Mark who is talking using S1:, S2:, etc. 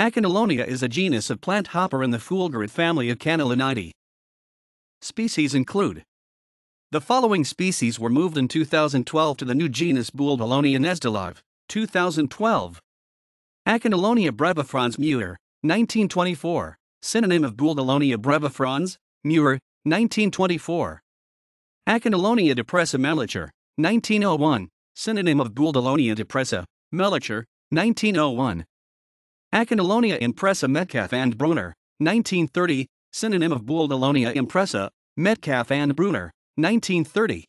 S1: Acanalonia is a genus of plant hopper in the Fulgorid family of Acanaloniidae. Species include The following species were moved in 2012 to the new genus Bouldalonia Gnezdilov, 2012. Acanalonia brevifrons Muir, 1924, synonym of Bouldalonia brevifrons, Muir, 1924. Acanalonia depressa Melichar, 1901, synonym of Bouldalonia depressa, Melichar, 1901. Acanalonia impressa Metcalf and Bruner, 1930, synonym of Bouldalonia impressa, Metcalf and Bruner, 1930.